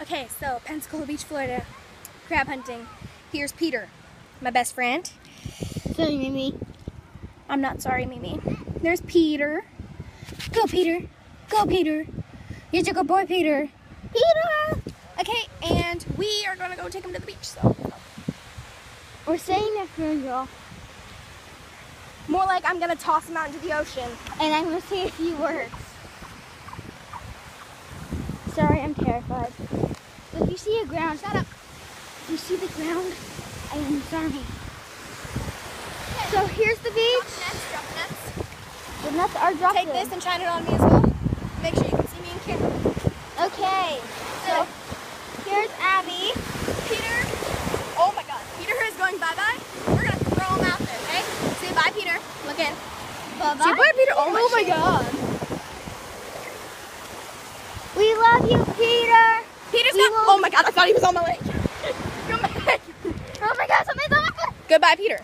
Okay, so Pensacola Beach, Florida, crab hunting. Here's Peter, my best friend. Sorry, Mimi. I'm not sorry, Mimi. There's Peter. Go, Peter. Go, Peter. You're a good boy, Peter. Peter! Okay, and we are gonna go take him to the beach, so. We're saying that for y'all. More like I'm gonna toss him out into the ocean. And I'm gonna say a few words. Sorry, I'm terrified. See a ground, shut up. You see the ground, I am sorry. So here's the beach. Nets, drop nets. The nuts are dropped. Take this and shine it on me as well. Make sure you can see me in camera. Okay. So, Here's Abbey. Peter. Oh my God. Peter is going bye bye. We're gonna throw him out there, okay? Say bye, Peter. Look in. Bye-bye. Say bye, Peter. Oh my, Oh my. God. We love you, Peter. Peter's We got. will- Oh my God. I thought he was on my leg. Come back. Oh my God, something's on my foot. Goodbye, Peter.